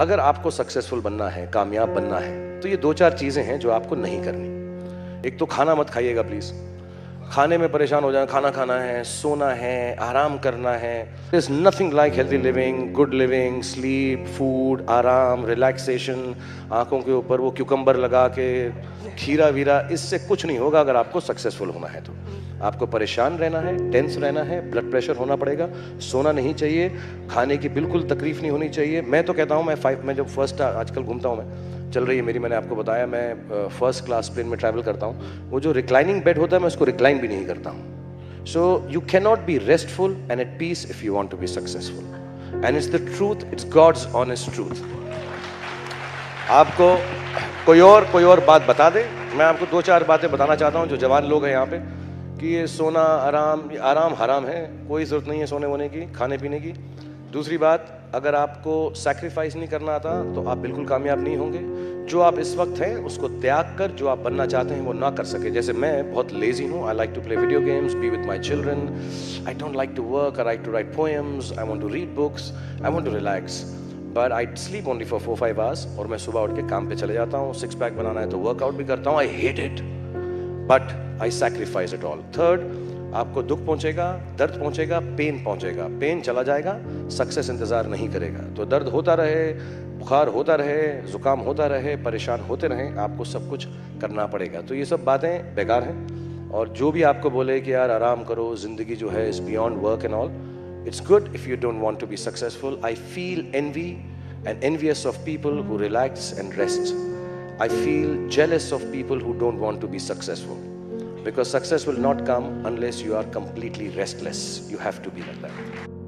अगर आपको सक्सेसफुल बनना है, कामयाब बनना है तो ये दो चार चीज़ें हैं जो आपको नहीं करनी। एक तो खाना मत खाइएगा प्लीज़ खाने में परेशान हो जाए खाना खाना है, सोना है, आराम करना है। Is nothing like healthy living good living sleep food आराम रिलैक्सेशन आँखों के ऊपर वो क्यूकम्बर लगा के, खीरा वीरा, इससे कुछ नहीं होगा अगर आपको सक्सेसफुल होना है तो। आपको परेशान रहना है टेंस रहना है ब्लड प्रेशर होना पड़ेगा। सोना नहीं चाहिए, खाने की बिल्कुल तकलीफ़ नहीं होनी चाहिए। मैं तो कहता हूँ, मैं फाइव मैं जब फ़र्स्ट आजकल घूमता हूँ मैं चल रही है मेरी, मैंने आपको बताया, मैं फ़र्स्ट क्लास प्लेन में ट्रैवल करता हूँ। वो जो रिक्लाइनिंग बेड होता है, मैं उसको रिक्लाइन भी नहीं करता हूँ। So you can not be restful and at peace if you want to be successful and it's the truth it's God's honest truth आपको कोई और कोई और बात बता दे? मैं आपको दो चार बातें बताना चाहता हूँ, जो जवान लोग हैं यहाँ पे, कि ये सोना आराम आराम हराम है, कोई ज़रूरत नहीं है सोने वोने की खाने पीने की। दूसरी बात, अगर आपको सैक्रिफाइस नहीं करना आता तो आप बिल्कुल कामयाब नहीं होंगे। जो आप इस वक्त हैं, उसको त्याग कर, जो आप बनना चाहते हैं, वो ना कर सके। जैसे मैं बहुत लेजी हूँ I like to play video games be with my children I don't like to work I like to write poems I want to read books I want to relax but I sleep only for four five hours और मैं सुबह उठ के काम पे चले जाता हूँ सिक्स पैक बनाना है तो वर्कआउट भी करता हूँ I hate it but I sacrifice it all third आपको दुख पहुंचेगा, दर्द पहुंचेगा पेन पहुंचेगा। पेन चला जाएगा सक्सेस इंतज़ार नहीं करेगा। तो दर्द होता रहे, बुखार होता रहे, जुकाम होता रहे, परेशान होते रहे, आपको सब कुछ करना पड़ेगा। तो ये सब बातें बेकार हैं और जो भी आपको बोले कि यार आराम करो, ज़िंदगी जो है is beyond work and all it's good if you don't want to be successful I feel an envy and envious of people who relax and rest I feel jealous of people who don't want to be successful. Because success will not come unless you are completely restless. You have to be like that.